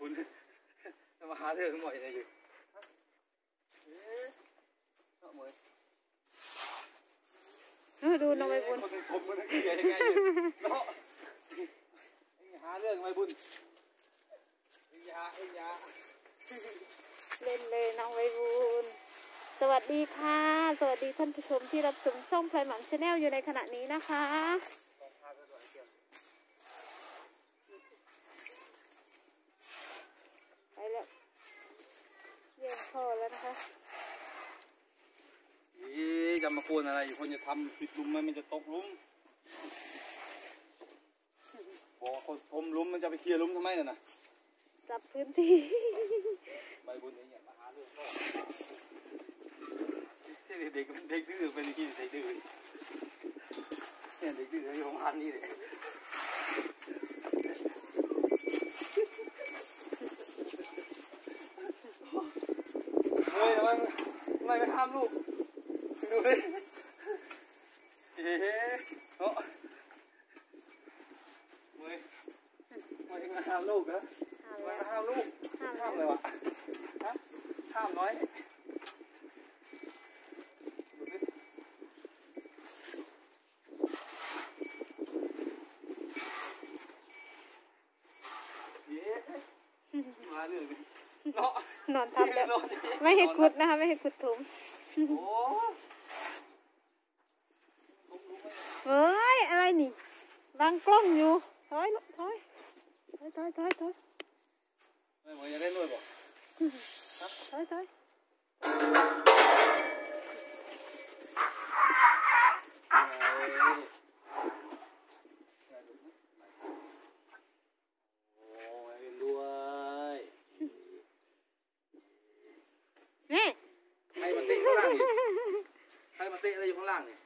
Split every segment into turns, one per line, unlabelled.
บุญจะมาหาเรื่องหน่อยเลยอยู่เอ๊ะเอาเหมย
เออดูน้องใบบุญ
คนผมมันเกลียดยังไงอยู่เนาะเอ็งหาเรื่องใบบุญเอ็งอยาเอ็งอยา
เล่นเลยน้องใบบุญสวัสดีค่ะ สวัสดีท่านผู้ชมที่รับชมช่องพลายหมันชาแนลอยู่ในขณะนี้นะคะ
กองพาไปด้วยไอ้เกี่ยว
ไปแล้วเยี่ยมพ่อแล้วนะคะ
อี จะมาพูดอะไรอยู่คนจะทำปิดลุมมันมันจะตกลุมบอกว่าคนทมลุมมันจะไปเคลียร์ลุมทำไมน่ะนะ
จับพื้นที่
ใบบุญอย่างเงี้ยมาหาเรื่องพ่อเด็กเด็กดื้อเป็นที่เด็กดื้อเนี่ยเด็กดื้ออยู่ประมาณนี้เลยเฮ้ยทำไมทำไมไม่ห้ามลูกดูดิเฮ้เนาะเฮ้ยทำไมไม่ห้ามลูกเหรอ
ห้าม
ทำไม
แล้ว
ไม่ห้ามลูก
ห้าม
ห้าม
แล้
เลยววะฮะห้ามน้อยดูสิเย้มาเรื่องดิเนาะ
นอนทับแล้วไม่ให้ขุดนะคะไม่ให้ขุดถม
โอ้ผมรู้ไหม
เฮ้ยอะไรนี่วางกล้องอยู่ถอยลูกถอยถอยถอยถอย ถอย
ไม่เหมือนจะได้นวดบอก
ถอยถอย
โอ้ยเล่นด้วย
นี่
ใครมาเตะข้างล่างนี่ใครมาเตะอะไรอยู่ข้างล่างนี่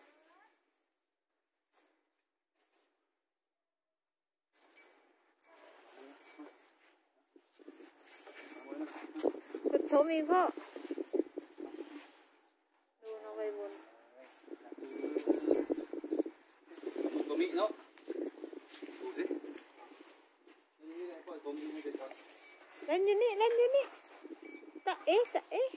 ขุดถมอี กพ่อ ดูน้องใบบุญ
ตัวมิเนาะดูสินี่ไงปล่อยผมยิงให้เสร็จก่อน
เล่นอยู่นี่เล่นอยู่นี่ตะเอ๊ะตะเอ๊ะ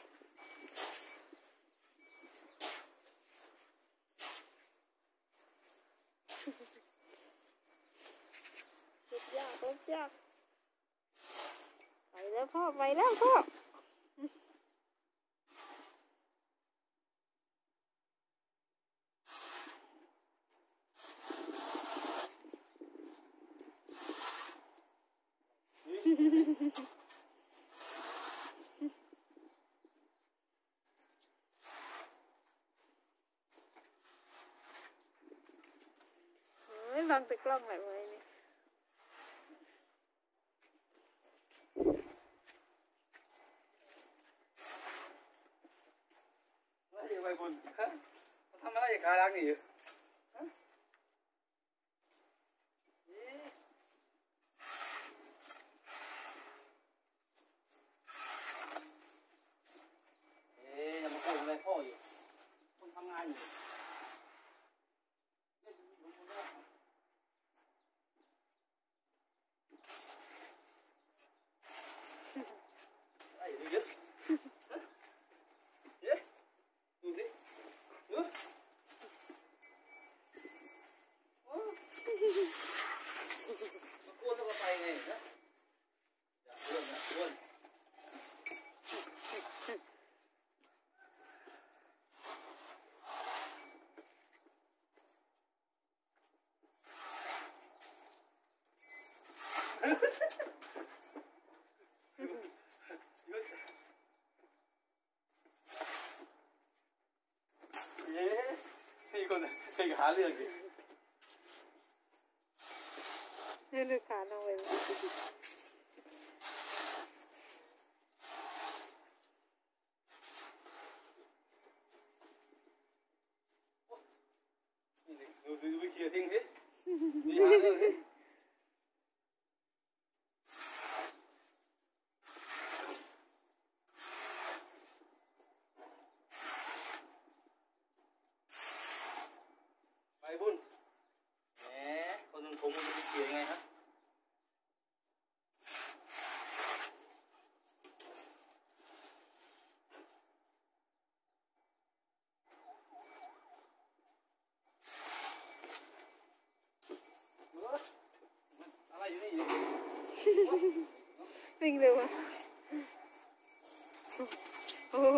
สุดยอดสุดยอดไปแล้วพ่อ ไปแล้วพ่อ เฮ้ยบังแต่ กล้องไหลไว้นี่
อะไรอยู่ไปบนฮะทำอะไรอย่าขาล้างนี่อยู่ฮะเอ๊ะเอ๊ะอย่ามาโกงอะไรพ่ออยู่คนทำงานอยู่เล่นมีคนคนแรกไอ้เยอะเอ๊ะดูสิเออโอ้มาโกนแล้วก็ไปไงนะอย่าอ้วนนะอ้วน เย้นี่คน เคยหาเรื่องดิ
นี่ดูขาน้องใบบุญ
นี่ดูดูไปเคลียร์ทิ้งสินี่หาเรื่องสิไปบุญแหมคนหนึ่งผมมันจะไปเคลียร์ยังไงฮะ
วิ่งเร็วอะโอ้โ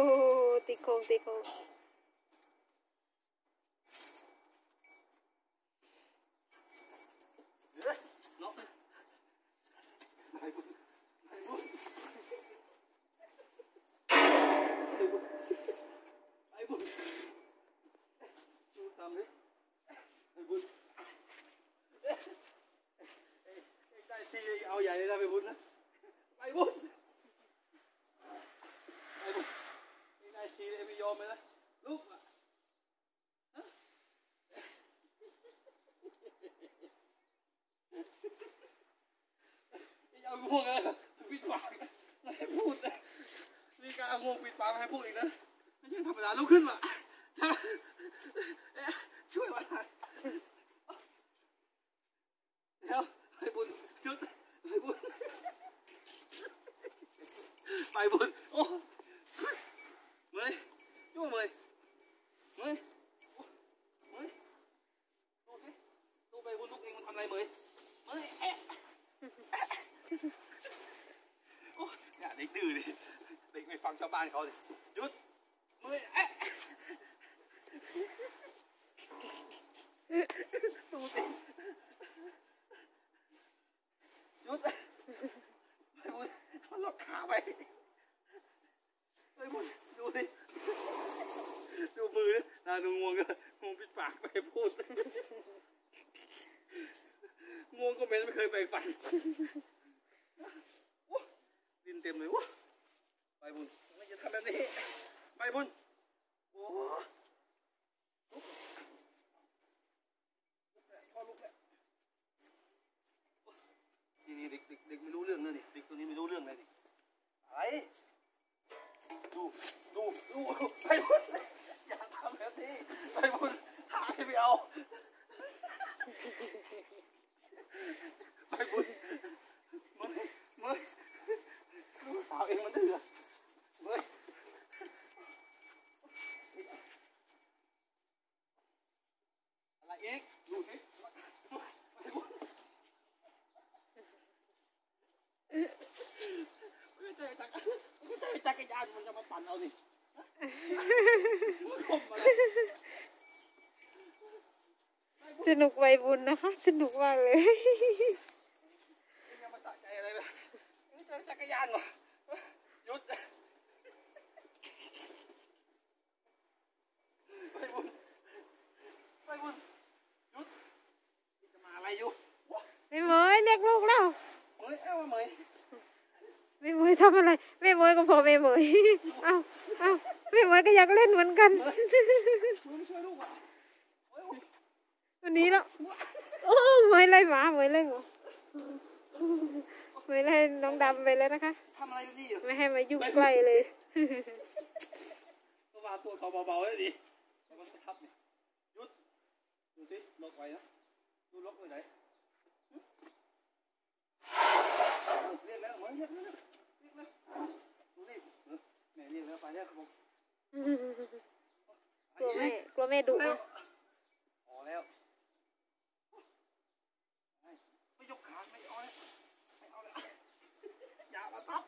ที
เอาใหญ่เลยนะไปบุญนะไปบุญไปบุญไม่ได้ทีเลยไม่ยอมเลยนะลุกอะฮะนี่เอางวงเลยปิดปากไม่ให้พูดนะนี่การเอางวงปิดปากไม่ให้พูดอีกนะไม่ใช่ธรรมดาลุกขึ้นมาเอ๊ะช่วยมาหน่อยเดี๋ยวไปบุญหยุดไปบุญ ไปบุญโอ้เมยยุ่งเมยเมยเมยดูสิดูไปบุญลูกเองมันทำอะไรเมยเมยเอ๊ะโอ้เนี่ยเด็กดื้อดิเด็กไม่ฟังชาวบ้านเขาดิหยุดมือเอ๊ะดูสิหยุดไปบุญมันล็อกขาไปไปบุญดูสิดูมื อดินาดูงวงก็งวงปิดปากไปพูดงวงก็เม็นไม่เคยไปฟันดินเต็มเลยวะไปบุญไม่จะทำแบบนี้ ไปบุญโอ้ลุกลุกแหละพ่อลุกแหละนี่นี่เด็กเด็กเด็กไม่รู้เรื่องนะนี่เด็กตัวนี้ไม่รู้เรื่องเลยนี่อะไรดูดูดูไปบุญอย่าทำแบบนี้ไปบุญหายไปเอาไปบุญมึงมึง ลูกสาวเองมันดื้อเฮ้ย อะไรอีกดูสิไม่ใช่จักรไม่ใช่จักรยานมันจะมาปั่นเอานี่คมมาเลย
สนุกวัยบุญนะคะ สนุกมากเลย
ยังมาสะใจอะไรเลยไม่ใช่จักรยานหรอหยุดไปบุญไปบุญหยุดจะมาอะไรอยู่
แม่เหมยเรียกลูกแล้ว
เฮ้ยเอ้าเหมย
แม่เหมยทำอะไรแม่เหมยก็พอแม่เหมยเอ้าเอ้าแม่เหมยก็อยากเล่นเหมือนกัน
ช่วยช่วยลูกอะเฮ้ย
วันนี้แล้วโอ้เหมยไล่หมาเหมยไล่หมาเหมยไล่น้องดำไปแล้วนะคะ
ทำอะไรกันดีอะ
ไม่ให้มายุ่งใกล้เลย
ก็วางตัวเขาเบาๆได้ดิแล้วมันทับนี่หยุดดูสิล็อกไว้นะดูล็อกไว้ไหนหึเรียกแล้วเหมยเรียกแล้วเรียกแล้วดูดิเออแม่เรียกแล้วไปแล้วครับผม
กลัวแม่กลัวแม่ดุ
แล้
นะ
วพอแล้วไม่ยกขาไม่เอาแล้วไม่เอาแล้วอย่ามาทับ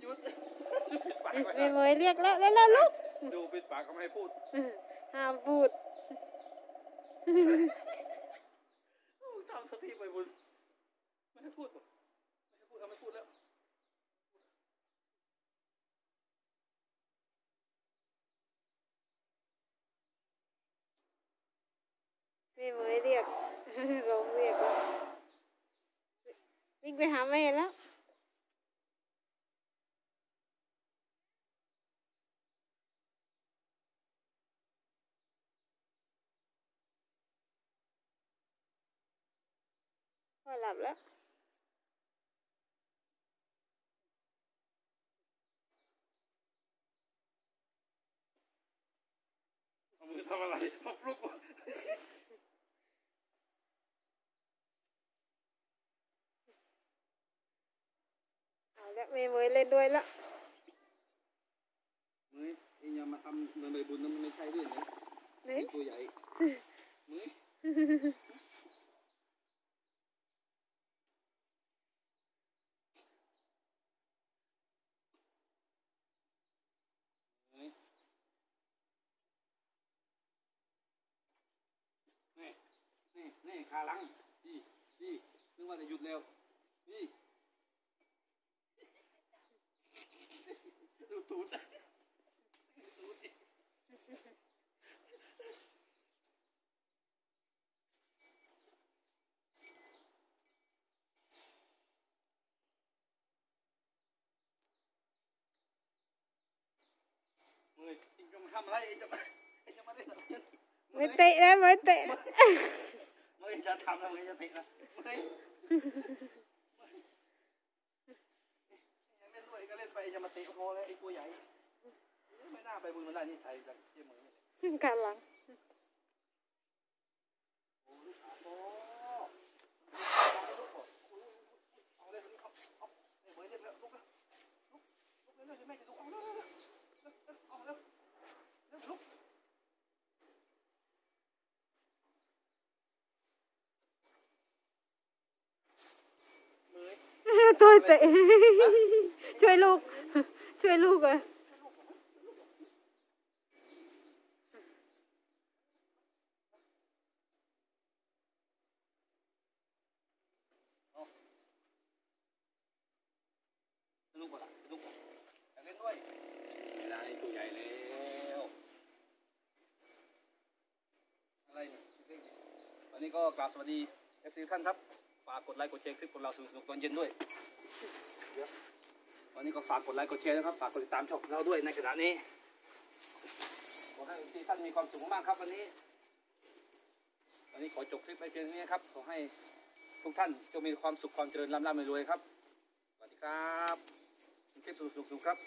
หยุด ปิดปากไว้
แม่เมยเรียกแล้วแล้วแล้วลูก
ดูปิดปากก็ไม่ให้พูด
ห้ามพูด
ทำสักทีไปบุญไม่ให้พูดหรอไม่ให้พูดเอาไม่พูดแล้ว
แม่เมยเรียกร้องเรียกวิ่งไปหาแม่แล้ว พ่อหลับแล้ว
เอามือทำอะไรพกลุก
เอาแล้วแม่เหมยเล่นด้วยแล้ว
เฮ้ยเองอย่ามาทำเหมือนใบบุญนะมันไม่ใช่เรื่องนะ
นี่
ตัวใหญ่มือ นี่นี่ขาหลังนี่นี่นึกว่าจะหยุดแล้วนี่ดูตูดตูดดิมึงเองจะมาทำไรเองจะมาเองจะมาเล่นอะไร
ไม่เตะ ไม่
จะทำแล้วมึงจะเตะนะมึงเล่นด้วยก็เล่นไปจะมาเตะพอแล้วไอ้ตัวใหญ่ไม่น่าไปบุญมันได้นี่ใส่จากเยี่ยมือนี่
ขาหลัง
โอ้ลูกโอ้เอาเลยเอาเอาเอาเหมือนเนี่ยลุกแล้วลุกลุกเร็วแม่จะลุกเอาเร็วๆเอาเร็วเร็วลุก มือ
ตัวเตะช่วยลูก ช่วยลูกอะ
สนุกกว่าล่ะสนุกกว่าอยากเล่นด้วยไม่ได้ตัวใหญ่แล้วอะไรเนี่ยวันนี้ก็กราบสวัสดี FC ท่านครับ ฝากกดไลค์กดแชร์คลิปของเราสนุกๆตอนเย็นด้วยวันนี้ก็ฝากกดไลค์กดแชร์นะครับ ฝากกดติดตามช่องของเราด้วยในขณะนี้ ขอให้ FC ท่านมีความสุขมากครับวันนี้ วันนี้ขอจบคลิปไปเพียงเท่านี้ครับ ขอให้ทุกท่านจงมีความสุขความเจริญร่ำรวยครับ สวัสดีครับ คลิปสุขๆครับ